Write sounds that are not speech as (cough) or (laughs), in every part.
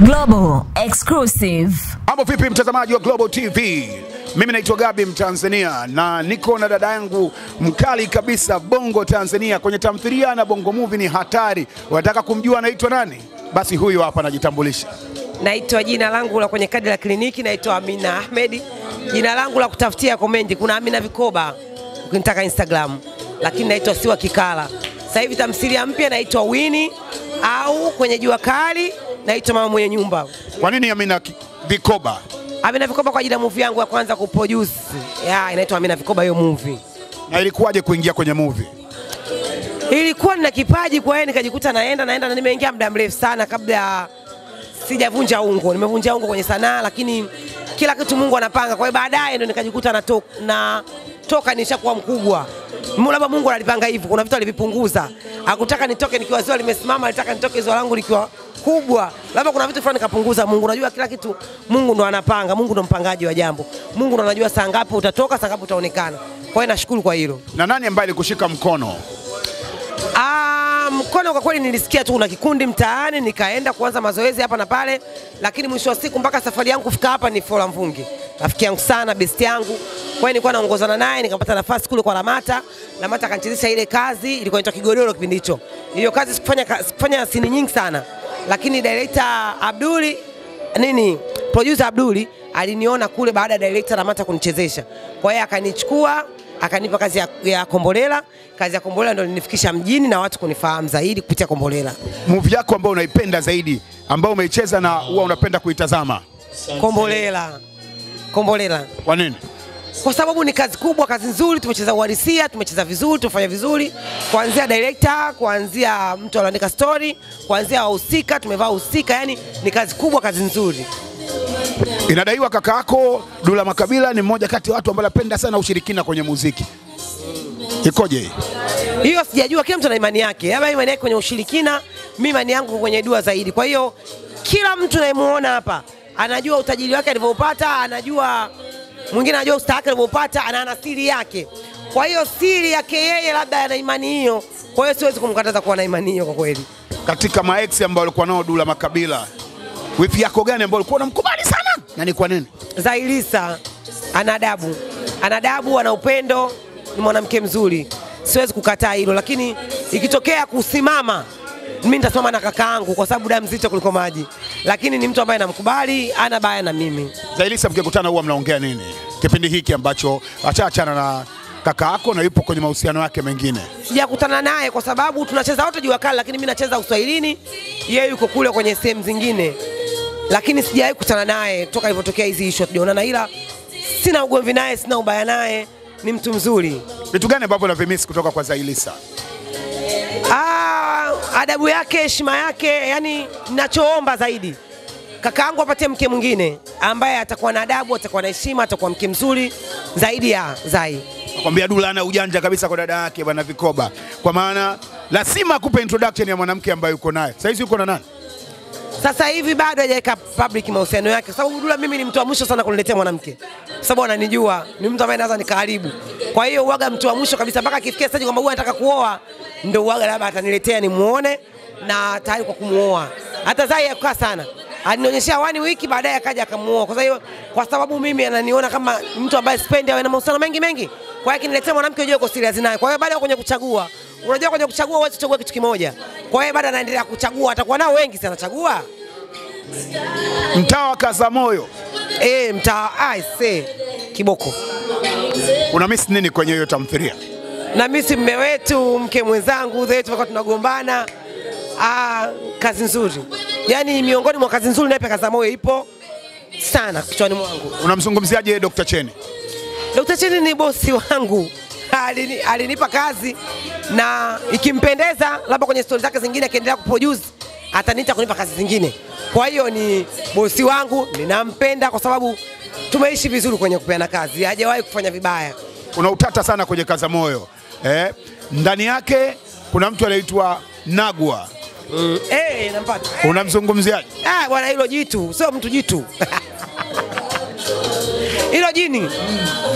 Global Exclusive. Mambo vipi mtazamaji wa Global TV? Mimi naitwa Gabi Mtanzania na niko na dada yangu mkali kabisa Bongo Tanzania kwenye tamthilia na Bongo Movie ni hatari. Unataka kumjua anaitwa nani? Basi huyu hapa anajitambulisha. Naitwa jina langu la kwenye kadi la kliniki naitwa Amina Ahmed. Jina langu la kutafutia komendi kuna Amina Vikoba ukinitaka Instagram, lakini naitwa Siwa Kikala. Sasa hivi tamthilia mpya naitwa Wini au kwenye jua kali naitwa mama mwenye nyumba. Kwa nini Amina Vikoba? Amina Vikoba kwa ajili ya movie yangu ya kwanza kuproduce. Yeah, inaitwa Amina Vikoba hiyo movie. Na ilikuwaje kuingia kwenye movie? Ilikuwa nina kipaji kwa hiyo nikajikuta naenda naenda na nimeingia muda mrefu sana kabla sijavunja ungo. Nimevunja ungo kwenye sanaa lakini kila kitu Mungu anapanga. Kwa hiyo baadaye ndo nikajikuta natoka na toka nishakuwa mkubwa. Mungu labda Mungu alipanga hivyo. Kuna vitu alivipunguza. Hakutaka nitoke nikiwa ziwa limesimama, alitaka nitoke ziwa langu likiwa kubwa. Labda kuna vitu fulani kapunguza Mungu. Unajua kila kitu Mungu ndo anapanga. Mungu ndo mpangaji wa jambo. Mungu ndo anajua saa ngapi utatoka, saa ngapi utaonekana. Kwa hiyo nashukuru kwa hilo. Na nani ambaye alikushika mkono? Ah, mkono kwa kweli nilisikia tu kuna kikundi mtaani, nikaenda kuanza mazoezi hapa na pale, lakini mwisho wa siku mpaka safari yangu kufika hapa ni Fola Mvungi, rafiki yangu sana, best yangu. Kwa hiyo nilikuwa naongozana naye, nikapata nafasi kule kwa Lamata. Lamata akanichezesha ile kazi, ilikuwa inaitwa Kigodoro kipindi hicho. Hiyo kazi sikufanya, sikufanya sini nyingi sana, lakini director Abduli nini, producer Abduli aliniona kule baada ya director Ramata kunichezesha, kwa hiyo akanichukua akanipa kazi ya, ya Kombolela. Kazi ya Kombolela ndio ilinifikisha mjini na watu kunifahamu zaidi kupitia Kombolela. Movie yako ambayo unaipenda zaidi, ambayo umeicheza na huwa unapenda kuitazama. Kombolela, Kombolela, Kwa nini? Kwa sababu ni kazi kubwa, kazi nzuri. Tumecheza uhalisia, tumecheza vizuri, tumefanya vizuri, kuanzia director, kuanzia mtu anaandika story, kuanzia wahusika, tumevaa wahusika, yani ni kazi kubwa, kazi nzuri. Inadaiwa kaka yako Dula Makabila ni mmoja kati ya watu ambao anapenda sana ushirikina kwenye muziki. Ikoje? Hiyo sijajua, kila mtu ana imani yake. Labda imani yake kwenye ushirikina, mimi imani yangu kwenye dua zaidi. Kwa hiyo kila mtu nayemuona hapa anajua utajiri wake alivyoupata, anajua mwingine anajua usta wake na ana siri yake. Kwa hiyo siri yake yeye labda ana imani hiyo, kwa hiyo siwezi kumkataza kuwa na imani hiyo kwa kweli. Katika maex ambao alikuwa nao Dula Makabila, wifi yako gani ambao ulikuwa unamkubali sana na ni kwa nini? Zailisa ana adabu, ana adabu, ana upendo, ni mwanamke mzuri, siwezi kukataa hilo, lakini ikitokea kusimama mimi nitasimama na kakaangu kwa sababu damu nzito kuliko maji, lakini ni mtu ambaye namkubali, ana baya na mimi. Zailisa, mkikutana huwa mnaongea nini kipindi hiki ambacho achaachana na kaka yako na yupo kwenye mahusiano yake mengine? Sijakutana naye kwa sababu tunacheza wote jua kali, lakini mimi nacheza uswahilini, yeye yuko kule kwenye sehemu zingine, lakini sijawahi kukutana naye toka ilipotokea hizi issue, tujaonana, ila sina ugomvi naye, sina ubaya naye, ni mtu mzuri. Vitu gani ambavyo unavimisi kutoka kwa Zailisa? Adabu yake, heshima yake, yani ninachoomba zaidi kakaangu apate mke mwingine ambaye atakuwa na adabu, atakuwa na heshima, atakuwa mke mzuri zaidi ya Zai. Nakwambia Dula ana ujanja kabisa kwa dada yake bwana Vikoba, kwa maana lazima akupe introduction ya mwanamke ambaye uko naye. Sasa hizi uko na nani? Sasa hivi bado hajaweka public mahusiano yake, kwa sababu Dula mimi ni mtu wa mwisho sana kuniletea mwanamke, sababu ananijua ni mtu ambaye naweza nikaharibu. Kwa hiyo uwaga mtu wa mwisho kabisa, mpaka akifikia stage kwamba huyu anataka kuoa, ndio uwaga labda ataniletea nimuone na tayari kwa kumuoa. Hata Zai yakukaa sana alinionyeshea wani wiki, baadaye akaja akamuoa. Kwa hiyo kwa sababu mimi ananiona kama mtu ambaye sipendi awe na mahusiano mengi mengi, kwa hiyo akiniletea mwanamke ujue uko serious naye. Kwa hiyo baada ya kwenye kuchagua, unajua kwenye kuchagua huwezi kuchagua kitu kimoja. Kwa hiyo bado anaendelea kuchagua, atakuwa nao wengi sana chagua Mtaa wa Kazamoyo, Eh, mtaa I say kiboko. una miss nini kwenye hiyo tamthilia? Na miss mme wetu, mke mwenzangu zetu tulikuwa tunagombana. Ah, kazi nzuri. Yaani miongoni mwa kazi nzuri naye pia kaza moyo ipo sana kichwani mwangu. Unamzungumziaje Dr. Cheni? Dr. Cheni ni bosi wangu. Alini, alinipa kazi na ikimpendeza labda kwenye stori zake zingine akiendelea kuproduce ataniita kunipa kazi zingine. Kwa hiyo ni bosi wangu, ninampenda kwa sababu tumeishi vizuri kwenye kupeana kazi, hajawahi kufanya vibaya. kuna utata sana kwenye Kazamoyo eh? Ndani yake kuna mtu anaitwa Nagwa, Mm. Eh, nampata. Hey. unamzungumziaje? Ah, bwana hilo jitu, sio mtu jitu. (laughs) Hilo jini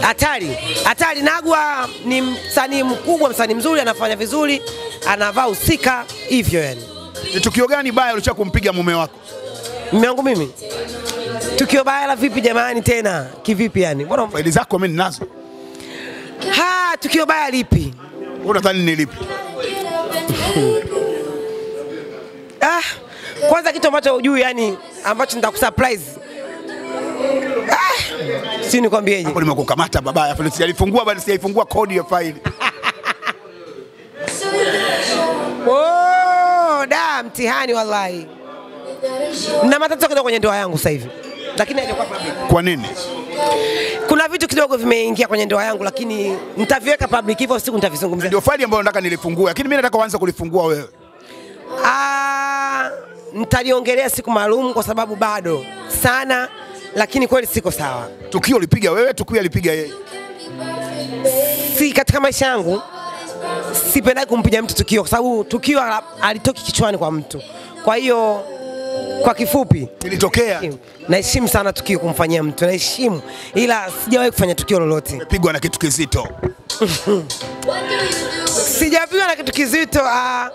hatari, hatari. Nagwa ni msanii mkubwa, msanii mzuri, anafanya vizuri, anavaa husika hivyo yani. Ni tukio gani baya ulicha kumpiga mume wako? Mume wangu mimi. Tukio baya la vipi jamani tena? Kivipi yani? Mbona Faili zako mimi ninazo. ha tukio baya lipi? Wewe Unadhani ni lipi? Ah, kwanza kitu ambacho hujui yani ambacho nitakusurprise. Si nikwambieje? Hapo nimekukamata babaya, afu sijalifungua bali sijaifungua kodi ya faili. (laughs) Oh, da mtihani wallahi. Na matatizo kidogo kwenye ndoa yangu sasa hivi. Lakini haijakuwa public. Kwa nini? Kuna vitu kidogo vimeingia kwenye ndoa yangu lakini nitaviweka public hivyo siku nitavizungumzia. Ndio faili ambayo nataka nilifungue, lakini mimi nataka uanze kulifungua wewe. Ah, nitaliongelea siku maalum kwa sababu bado sana, lakini kweli siko sawa. Tukio lipiga wewe, tukio alipiga yeye. Si katika maisha yangu sipendai kumpiga mtu tukio, kwa sababu tukio alitoki kichwani kwa mtu. Kwa hiyo kwa kifupi, Ilitokea naheshimu sana tukio kumfanyia mtu, naheshimu, ila sijawahi kufanya tukio lolote. pigwa na kitu kizito. Sijapigwa na kitu kizito. Uh,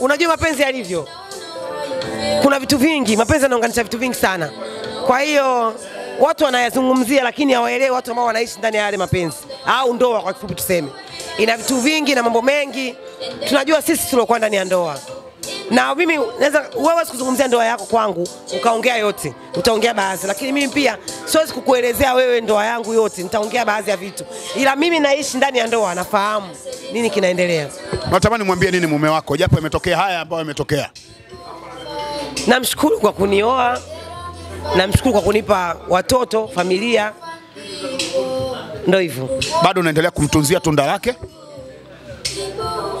unajua mapenzi yalivyo, kuna vitu vingi, mapenzi yanaunganisha vitu vingi sana. Kwa hiyo watu wanayazungumzia, lakini hawaelewi watu ambao wanaishi ndani ya yale mapenzi au ndoa, kwa kifupi tuseme, ina vitu vingi na mambo mengi. Tunajua sisi tuliokuwa ndani ya ndoa na mimi naweza wewe sikuzungumzia ndoa yako kwangu ukaongea yote, utaongea baadhi, lakini mimi pia siwezi kukuelezea wewe ndoa yangu yote, nitaongea baadhi ya vitu, ila mimi naishi ndani ya ndoa, nafahamu nini kinaendelea. Natamani mwambie nini mume wako, japo imetokea haya ambayo imetokea. Namshukuru kwa kunioa, namshukuru kwa kunipa watoto, familia, ndo hivyo. Bado unaendelea kumtunzia tunda lake.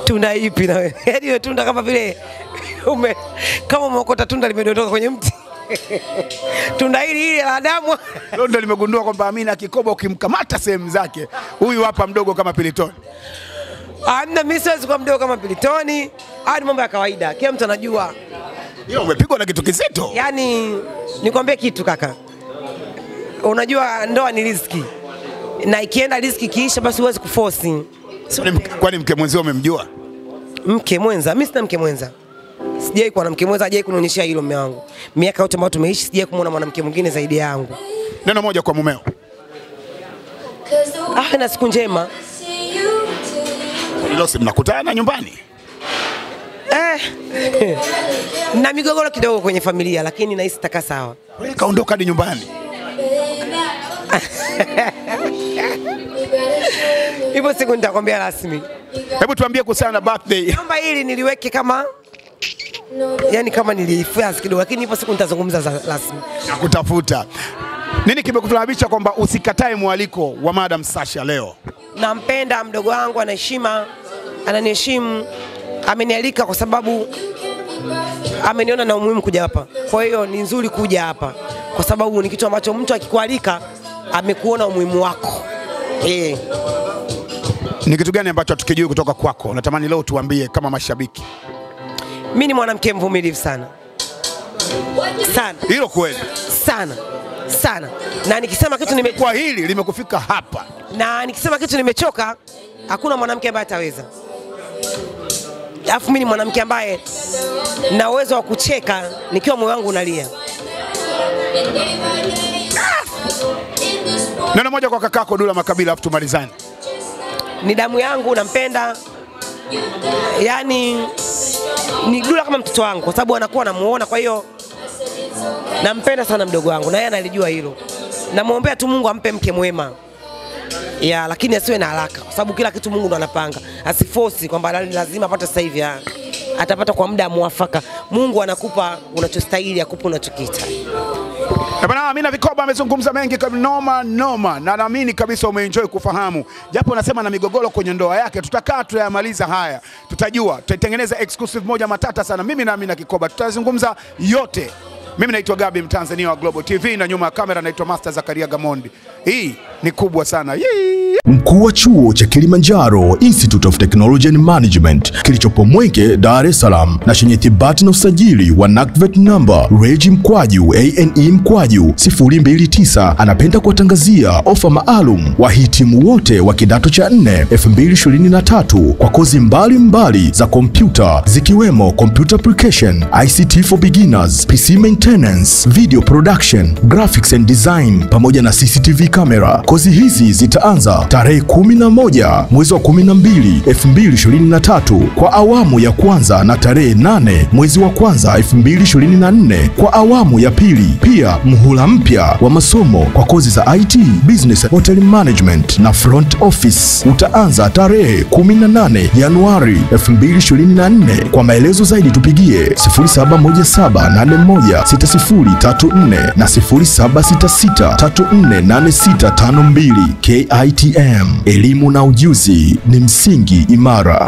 Tunda ipi na wewe? (laughs) Yaani hiyo tunda kama vile ume, kama umeokota tunda limedondoka kwenye mti (laughs) tunda hili hili la damu Leo (laughs) ndo nimegundua kwamba Amina Kikoba ukimkamata sehemu zake, huyu hapa mdogo kama pilitoni. Amna, mimi siwezi kuwa mdogo kama Pilitoni. Haya ni mambo ya kawaida, kila mtu anajua. Umepigwa na kitu kizito. Yaani nikwambie kitu kaka, unajua ndoa ni riziki, na ikienda riziki kiisha, basi huwezi kuforce Kwani mke- Kwani mke mwenzio umemjua? mke mwenza. Mimi sina mke mwenza, sijai kuwa na mke mwenza, hajai kunionyesha hilo mume wangu. Miaka yote ambayo tumeishi, sijai kumwona mwanamke mwingine zaidi yangu. Neno moja kwa mumeo. Ah, na siku njema Hilo si mnakutana nyumbani. Eh. (laughs) na migogoro kidogo kwenye familia, lakini nahisi taka sawa. Wewe kaondoka hadi nyumbani. (laughs) Hivyo siku nitakwambia rasmi. Hebu tuambie kuhusiana na birthday. Naomba hili niliweke kama yani kama nilifuas kidogo, lakini hivyo siku nitazungumza za rasmi. Nakutafuta. Nini kimekusababisha kwamba usikatae mwaliko wa Madam Sasha leo? Nampenda mdogo wangu, ana heshima, ananiheshimu, amenialika kwa sababu ameniona na umuhimu kuja hapa. Kwa hiyo ni nzuri kuja hapa kwa sababu ni kitu ambacho mtu akikualika amekuona umuhimu wako eh. Ni kitu gani ambacho hatukijui kutoka kwako? Natamani leo tuambie kama mashabiki. Mi ni mwanamke mvumilivu sana sana Hilo kweli. sana sana, na nikisema kitu nime, Kwa hili limekufika hapa. na nikisema kitu nimechoka, hakuna mwanamke ambaye ataweza. Alafu mimi ni mwanamke ambaye na uwezo wa kucheka nikiwa moyo wangu unalia. Neno moja kwa kakako Dula Makabila afu tumalizane. Ni damu yangu, nampenda, yani ni Dula kama mtoto wangu, kwa sababu anakuwa namuona. Kwa hiyo nampenda sana mdogo wangu, na yeye analijua hilo. Namwombea tu Mungu ampe mke mwema ya, lakini asiwe na haraka, kwa sababu kila kitu Mungu ndo anapanga. Asifosi kwamba la- lazima apate sasa hivi, atapata kwa muda mwafaka. Mungu anakupa unachostahili, akupa unachokihitaji. Eh Bwana Amina Vikoba amezungumza mengi noma noma, na naamini kabisa umeenjoy kufahamu, japo nasema na migogoro kwenye ndoa yake. Tutakaa tuyamaliza haya, tutajua, tutatengeneza exclusive moja matata sana, mimi na Amina Kikoba tutazungumza yote. Mimi naitwa Gabi Mtanzania wa Global TV na nyuma ya kamera naitwa Master Zakaria Gamondi. Hii ni kubwa sana. Yee. mkuu wa chuo cha Kilimanjaro Institute of Technology and Management kilichopo Mwenge, Dar es Salaam na chenye thibati na usajili wa NACTVET number reg mkwaju ane mkwaju 029 anapenda kuwatangazia ofa maalum wahitimu wote wa kidato cha 4 2023 kwa kozi mbalimbali mbali za kompyuta zikiwemo computer application, ICT for beginners, PC maintenance, video production, graphics and design pamoja na CCTV camera. Kozi hizi zitaanza tarehe 11 mwezi wa 12 2023 kwa awamu ya kwanza na tarehe 8 mwezi wa kwanza 2024 kwa awamu ya pili. Pia mhula mpya wa masomo kwa kozi za IT, business, hotel management na front office utaanza tarehe 18 Januari 2024. Kwa maelezo zaidi tupigie 0717816034 na 0766348652. KITM, elimu na ujuzi ni msingi imara.